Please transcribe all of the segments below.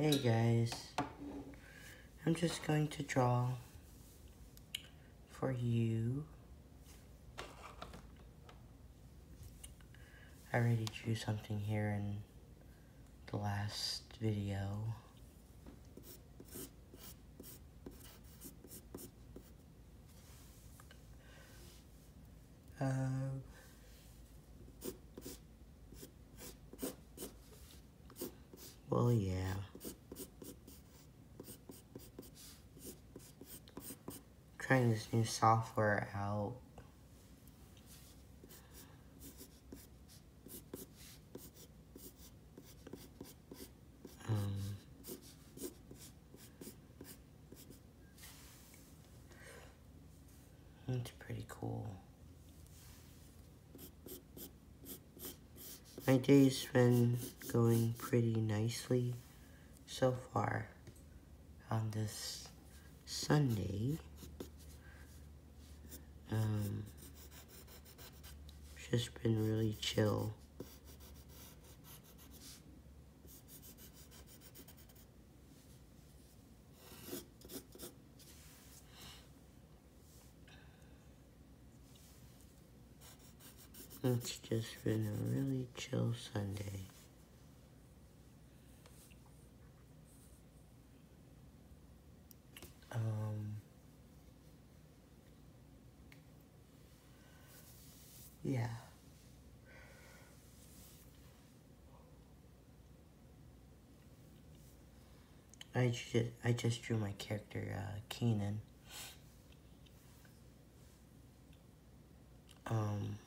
Hey guys, I'm just going to draw for you. I already drew something here in the last video. Um, well, yeah. trying this new software out. Um, it's pretty cool. My day's been going pretty nicely so far on this Sunday. Um, just been really chill. It's just been a really chill Sunday. Yeah. I just, I just drew my character, uh, Keenan. Um...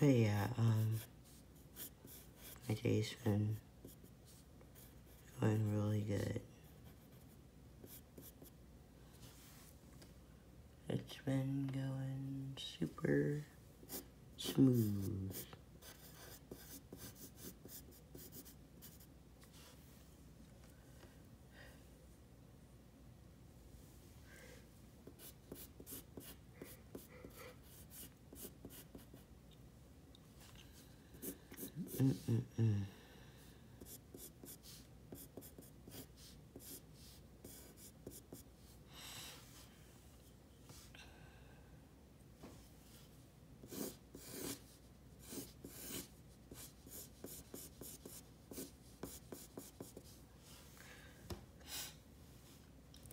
But yeah, um, my day's been going really good. It's been going super smooth.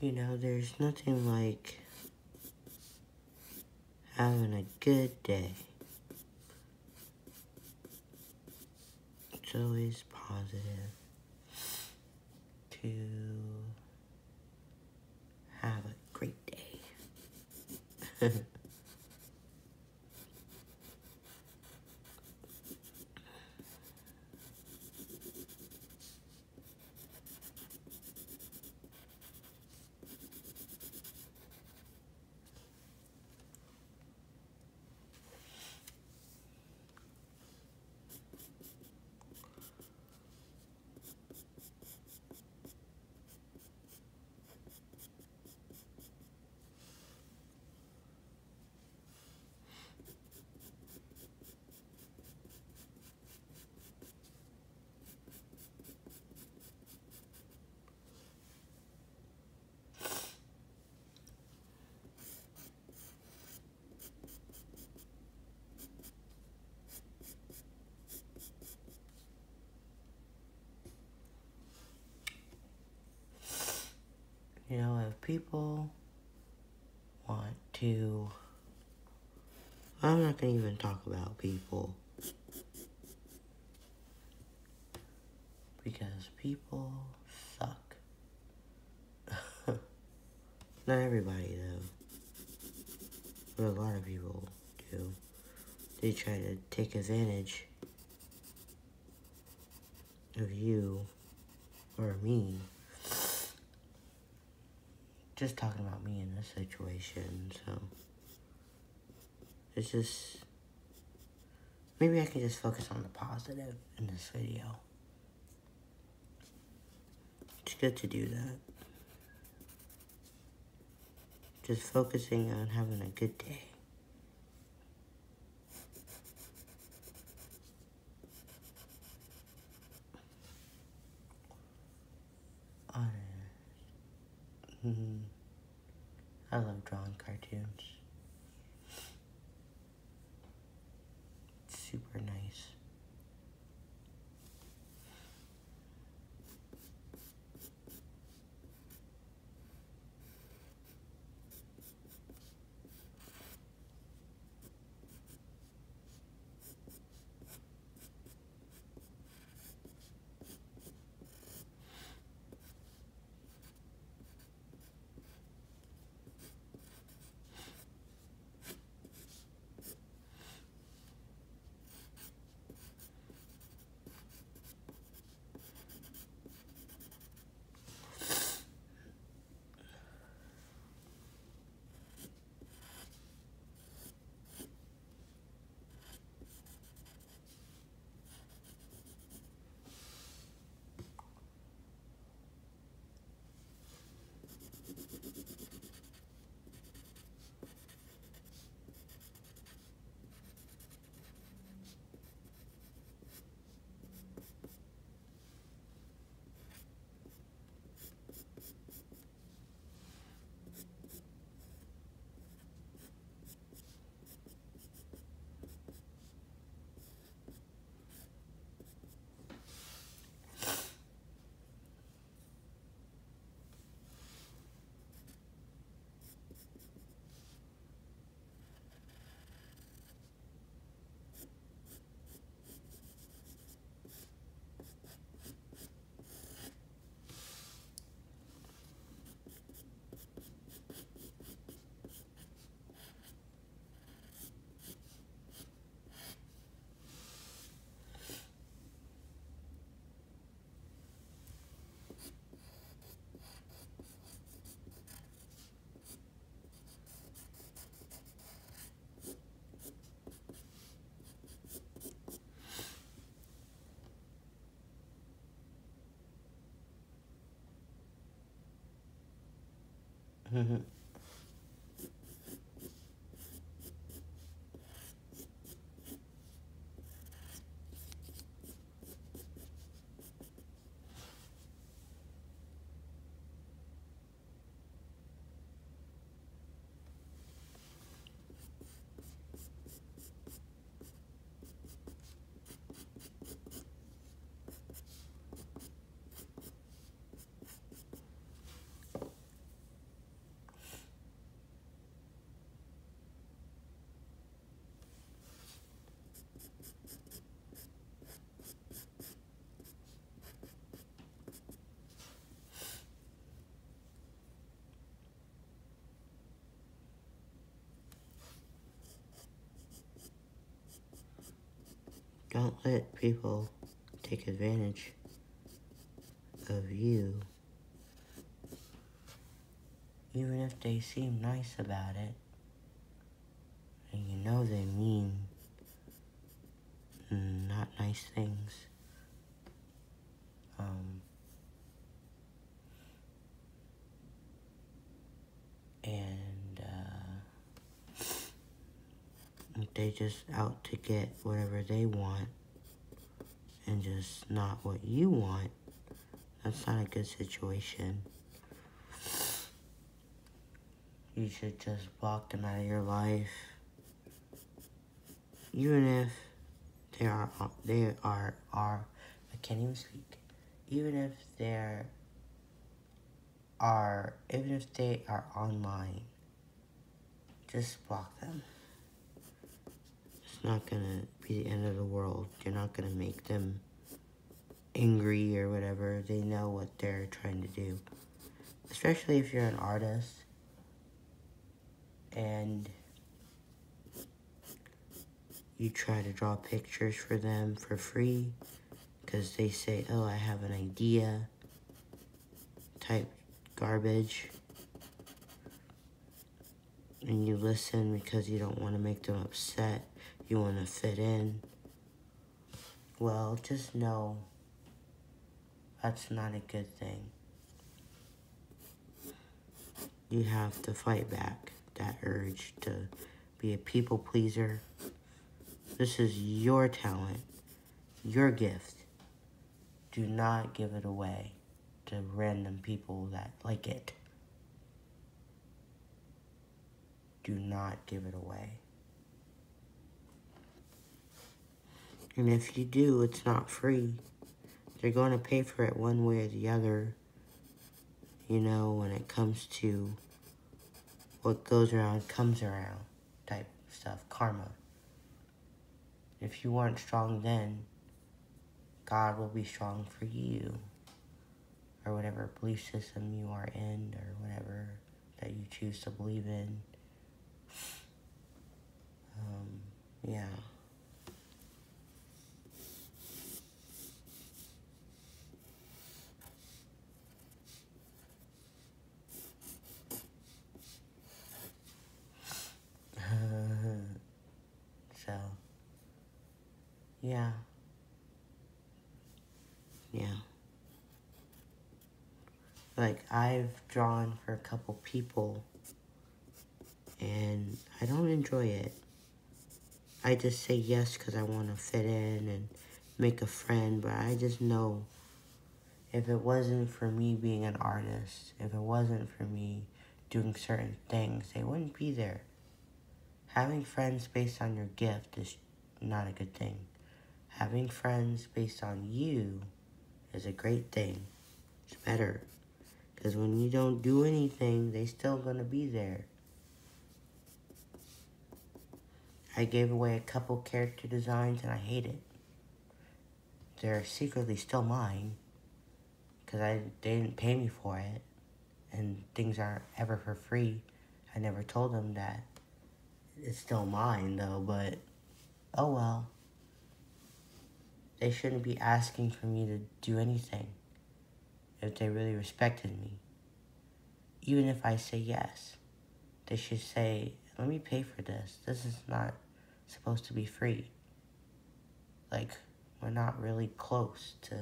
You know, there's nothing like having a good day. It's always positive to have a great day. You know, if people want to, I'm not gonna even talk about people. Because people suck. not everybody though. But a lot of people do. they try to take advantage of you or me. Just talking about me in this situation, so it's just maybe I can just focus on the positive in this video. It's good to do that. Just focusing on having a good day. Mm-hmm. I love drawing cartoons. super nice. Mm-hmm. Don't let people take advantage of you. Even if they seem nice about it, and you know they mean not nice things. Um, they just out to get whatever they want and just not what you want, that's not a good situation. You should just block them out of your life. Even if they are, they are, are, I can't even speak. Even if they're, are, even if they are online, just block them. It's not gonna be the end of the world. You're not gonna make them angry or whatever. They know what they're trying to do. Especially if you're an artist and you try to draw pictures for them for free because they say, oh, I have an idea type garbage. And you listen because you don't want to make them upset. You want to fit in. Well, just know that's not a good thing. You have to fight back that urge to be a people pleaser. This is your talent, your gift. Do not give it away to random people that like it. Do not give it away. And if you do, it's not free. They're going to pay for it one way or the other. You know, when it comes to what goes around comes around type stuff, karma. If you weren't strong then, God will be strong for you. Or whatever belief system you are in, or whatever that you choose to believe in. Um, yeah. so, yeah. Yeah. Like, I've drawn for a couple people, and I don't enjoy it. I just say yes because I want to fit in and make a friend, but I just know if it wasn't for me being an artist, if it wasn't for me doing certain things, they wouldn't be there. Having friends based on your gift is not a good thing. Having friends based on you is a great thing. It's better. Because when you don't do anything, they still gonna be there. I gave away a couple character designs and I hate it. They're secretly still mine. Because I they didn't pay me for it. And things aren't ever for free. I never told them that. It's still mine though, but oh well. They shouldn't be asking for me to do anything if they really respected me. Even if I say yes, they should say, let me pay for this. This is not supposed to be free. Like, we're not really close to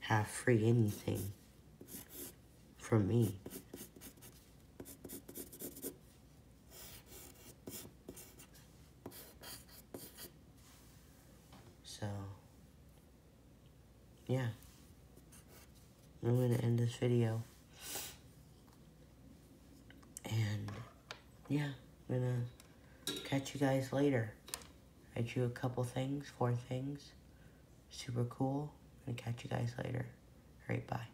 have free anything from me. So, yeah. I'm going to end this video. And, yeah, I'm going to catch you guys later. I drew a couple things, four things. Super cool. To catch you guys later. Alright, bye.